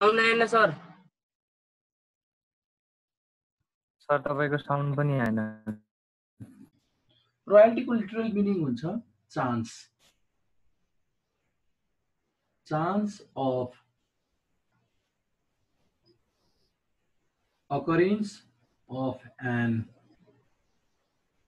Sound आएन sir. Sir तपाईँको sound पनि आएन। रोयल्टीको लिटरल मिनिङ हुन्छ chance chance of occurrence of an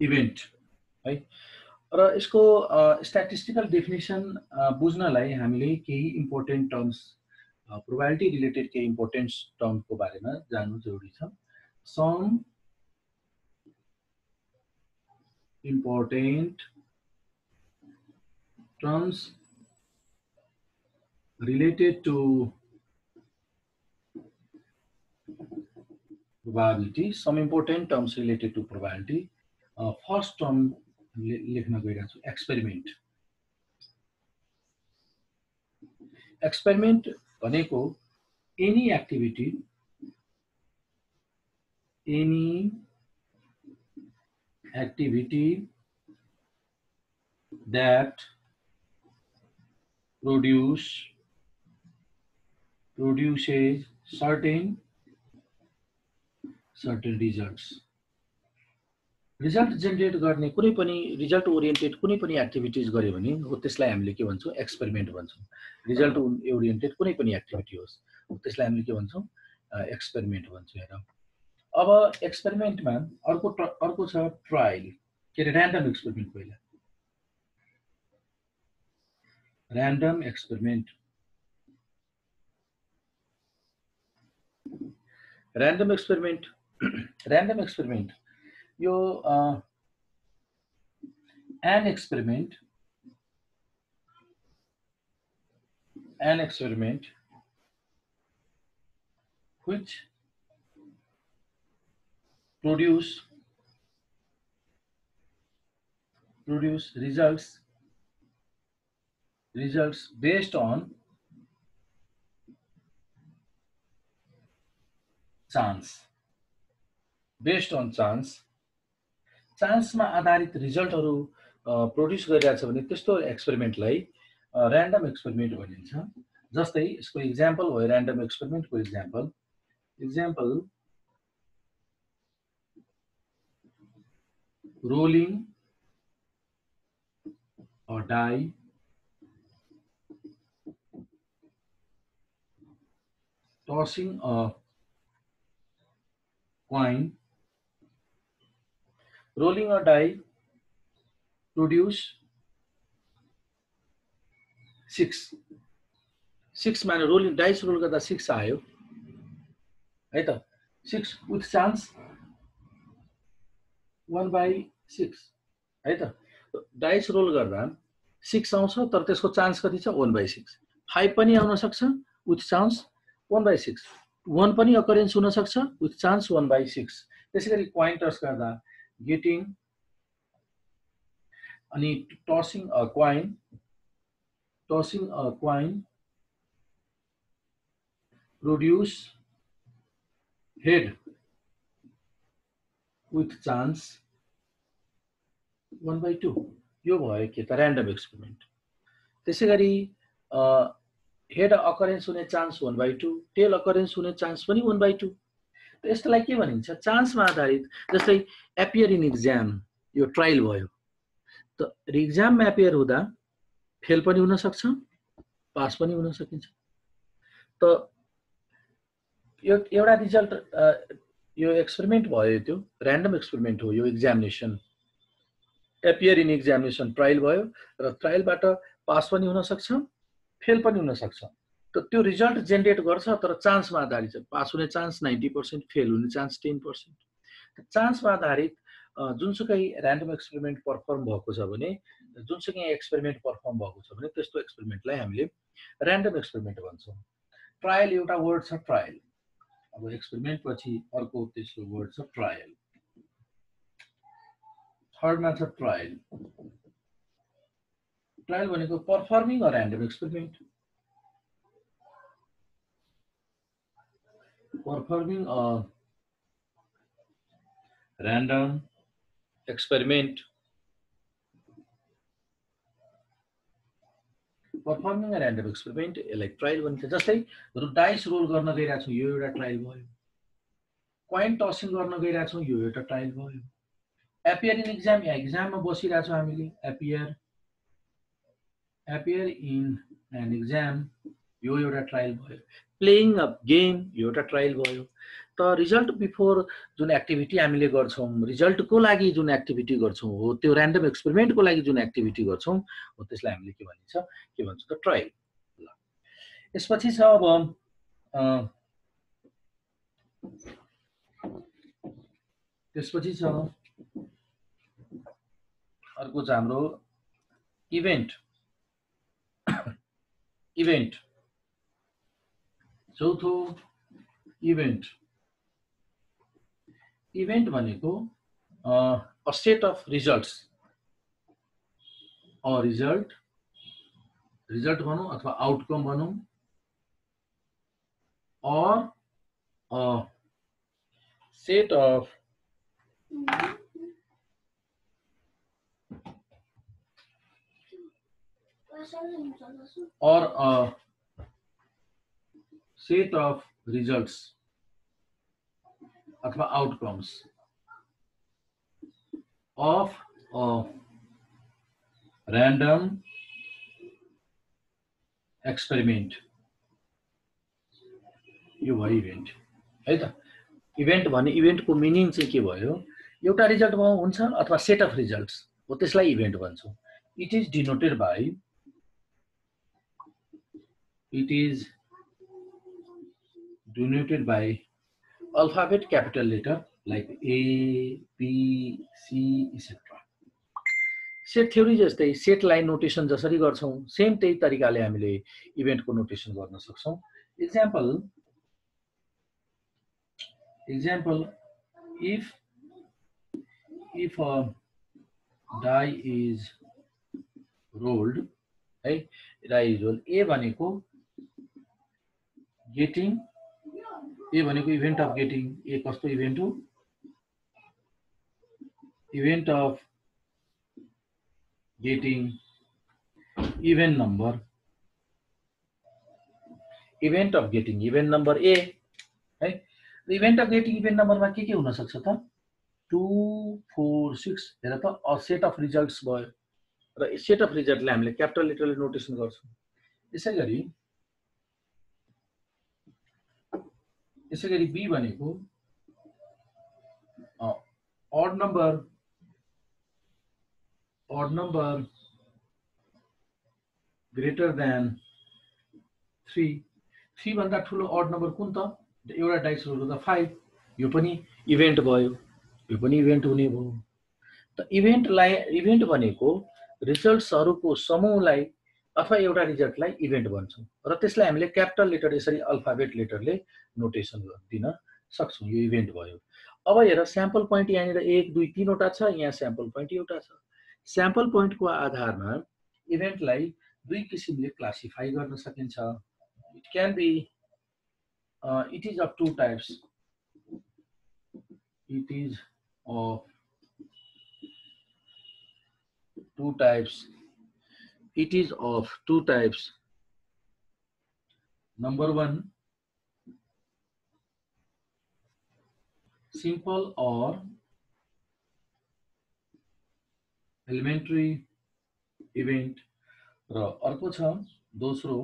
event है? र यसको स्ट्याटिस्टिकल डेफिनेसन बुझ्नलाई हामीले केही इम्पोर्टेन्ट टर्म्स प्रोभाबिलिटी रिलेटेड केही इम्पोर्टेन्ट टर्मको बारेमा जान्नु जरुरी छ some important terms to probability, some important terms related to probability. Uh, first term लेख्न गइरहेको छु experiment experiment Any activity, any activity that produce produces certain certain results. Result generate गर्ने कुनै पनि रिजल्ट ओरिएन्टेड कुनै पनि एक्टिभिटिज गऱ्यो भने हो त्यसलाई हामीले के भन्छौँ? एक्सपेरिमेन्ट भन्छौँ। रिजल्ट ओरिएन्टेड कुनै पनि एक्टिभिटी होस् त्यसलाई हामीले के भन्छौँ? एक्सपेरिमेन्ट भन्छौँ हेर। अब एक्सपेरिमेन्टमा अर्को अर्को छ ट्रायल के अरे ऱ्यान्डम एक्सपेरिमेन्ट पहिला। Random experiment random experiment random experiment your uh, an experiment an experiment which produce produce results results based on chance. Based on chance चान्समा आधारित रिजल्टहरू प्रड्युस गरिरहेछ भने त्यस्तो एक्सपेरिमेन्टलाई ऱ्यान्डम एक्सपेरिमेन्ट भनिन्छ। जस्तै यसको इक्जाम्पल भयो random एक्सपेरिमेन्टको example example rolling die tossing a coin rolling a die produce six सिक्समा rolling dice roll गर्दा सिक्स आयो। है त? Six with chance one by six है त? डाइस रोल गर्दा सिक्स आउँछ तर त्यसको चान्स कति छ? वान बाई सिक्स फाइभ पनि आउन सक्छ with chance one by six one पनि अकरेन्स हुनसक्छ with chance one by six त्यसै गरी क्वाइन्टर्स गर्दा गेटिङ अनि tossing a coin tossing a coin produce head with chance 1 by 2 यो भयो के त ऱ्यान्डम एक्सपेरिमेन्ट त्यसै गरी हेड अकरेन्स हुने chance one by two tail occurrence हुने चान्स पनि वान बाई टू यस्तोलाई के भनिन्छ? चान्समा आधारित जस्तै एपियर इन इक्जाम यो ट्रायल भयो। त इक्जाममा एपियर हुँदा फेल पनि हुनसक्छ पास पनि हुन सकिन्छ। त यो एउटा रिजल्ट यो एक्सपेरिमेन्ट भयो त्यो ऱ्यान्डम एक्सपेरिमेन्ट हो यो examination appear in examination trial भयो र ट्रायलबाट पास पनि हुनसक्छ फेल पनि हुनसक्छ त त्यो रिजल्ट जेनेरेट गर्छ तर चान्समा आधारित छ। पास हुने चान्स नाइन्टी पर्सेन्ट फेल हुने चान्स टेन पर्सेन्ट। चान्समा आधारित जुनसुकै ऱ्यान्डम एक्सपेरिमेन्ट पर्फर्म भएको छ भने जुनसुकै एक्सपेरिमेन्ट पर्फर्म भएको छ भने त्यस्तो एक्सपेरिमेन्टलाई हामीले ऱ्यान्डम एक्सपेरिमेन्ट भन्छौँ। ट्रायल एउटा वर्ड छ ट्रायल अब एक्सपेरिमेन्ट पछि अर्को तेस्रो वर्ड छ ट्रायल थर्डमा छ ट्रायल ट्रायल भनेको performing a random experiment performing a random. Experiment. Performing a random experiment यसलाई ट्रायल भनिन्छ जस्तै डाइस रोल गर्न गइरहेको छौँ यो एउटा ट्रायल भयो। कोइन टसिङ गर्न गइरहेको छौँ यो एउटा ट्रायल भयो। एपियर इन इक्जाम या इक्जाममा बसिरहेको छौँ हामीले। Appear appear in an exam यो एउटा ट्रायल भयो। प्लेइङ अ गेम यो एउटा ट्रायल भयो। त रिजल्ट बिफोर जुन एक्टिभिटी हामीले गर्छौँ रिजल्टको लागि जुन एक्टिभिटी गर्छौँ हो त्यो ऱ्यान्डम एक्सपेरिमेन्टको लागि जुन एक्टिभिटी गर्छौँ हो त्यसलाई हामीले के भनिन्छ के भन्छ त ट्रायल ल। यसपछि छ अब त्यसपछि छ अर्को छ हाम्रो इभेन्ट इभेन्ट चौथो इभेन्ट इभेन्ट भनेको, a set of results a result result भनौँ अथवा आउटकम भनौँ a set of or a set of results अथवा outcomes of a random experiment. यो भयो इभेन्ट है त? इभेन्ट भने इभेन्टको मिनिङ चाहिँ के भयो? एउटा रिजल्ट हुन्छ अथवा सेट अफ रिजल्ट्स हो त्यसलाई इभेन्ट भन्छौँ। It is denoted by it is denoted by alphabet capital letter like A, B, C, etc. Set theory जस्तै सेट लाइन नोटेसन जसरी गर्छौँ सेम त्यही तरिकाले हामीले इभेन्टको नोटेसन गर्न सक्छौँ. Example example if if die is rolled है डाई इज़ रोल्ड ए भनेको गेटिङ ए भनेको इभेन्ट अफ गेटिङ ए कस्तो इभेन्ट हो? Event of getting event number event of getting event number A है? इभेन्ट अफ गेटिङ इभेन्ट नम्बरमा के के हुनसक्छ त? टु फोर सिक्स हेर त सेट अफ रिजल्ट्स भयो। र सेट अफ रिजल्टले हामीले क्यापिटल लेटरले नोटेसन गर्छौँ। यसै गरी यसै गरी बी भनेको odd number odd number greater than three थ्रीभन्दा ठुलो अड नम्बर कुन त? एउटा डाइस गर्दा फाइभ यो पनि इभेन्ट भयो यो पनि इभेन्ट हुने भयो। त इभेन्टलाई इभेन्ट भनेको रिजल्ट्सहरूको समूहलाई अथवा एउटा रिजल्टलाई इभेन्ट भन्छौँ र त्यसलाई हामीले क्यापिटल लेटर यसरी अल्फाबेट लेटरले नोटेसन दिन सक्छौँ यो इभेन्ट भयो अब हेर स्याम्पल पोइन्ट यहाँनिर एक दुई तिनवटा छ यहाँ स्याम्पल पोइन्ट एउटा छ स्याम्पल पोइन्टको आधारमा इभेन्टलाई दुई किसिमले क्लासिफाई गर्न सकिन्छ it can be it is of two types. It is of two types. It is of two types. Number one, simple or elementary event र अर्को छ दोस्रो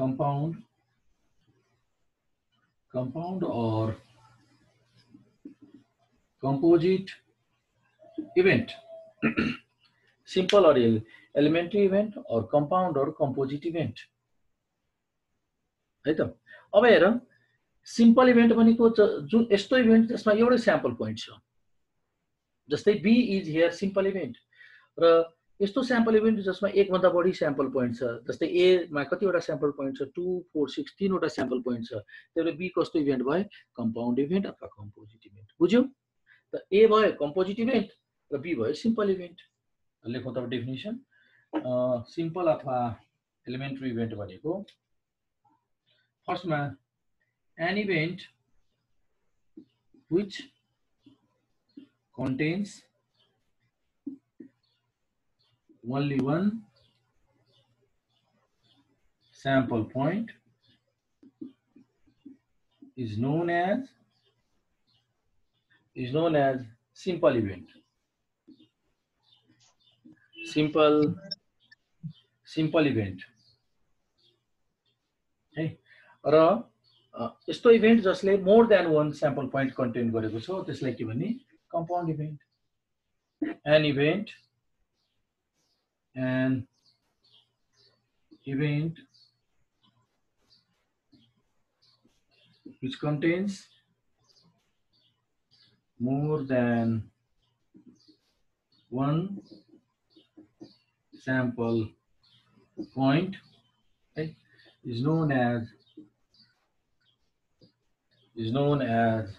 compound compound or composite event simple or elementary event or compound or composite event. है त? अब हेर simple event भनेको जुन यस्तो इभेन्ट जसमा एउटै स्याम्पल पोइन्ट छ। जस्तै B is here simple event र यस्तो स्याम्पल इभेन्ट जसमा एकभन्दा बढी स्याम्पल पोइन्ट छ जस्तै एमा कतिवटा स्याम्पल पोइन्ट छ? टू फोर सिक्स तिनवटा स्याम्पल पोइन्ट छ। त्यही भएर बी कस्तो इभेन्ट भयो? कम्पाउन्ड इभेन्ट अथवा कम्पोजिट इभेन्ट बुझ्यौ? त ए भयो कम्पोजिट इभेन्ट र बी भयो सिम्पल इभेन्ट लेखौँ त डेफिनेसन सिम्पल अथवा एलिमेन्ट्री इभेन्ट भनेको फर्स्टमा an event which contains only one sample point is known as is known as simple event simple simple event है र अ, यस्तो इभेन्ट जसले more than one sample point contain गरेको छ त्यसलाई के भन्ने compound event an event an event which contains more than one sample point right, is known as is known as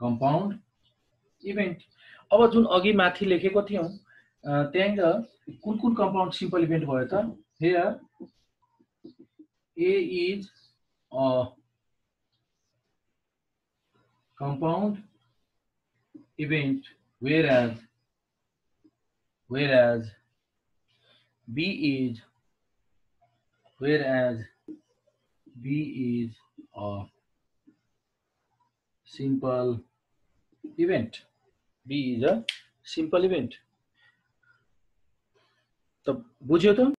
compound event अब जुन अघि माथि लेखेको थियौँ अ, त्यहाँनिर कुन कुन कम्पाउन्ड सिम्पल इभेन्ट भयो त? Here a is compound event whereas whereas b is whereas b is a simple event b is a simple event त बुझ्यो त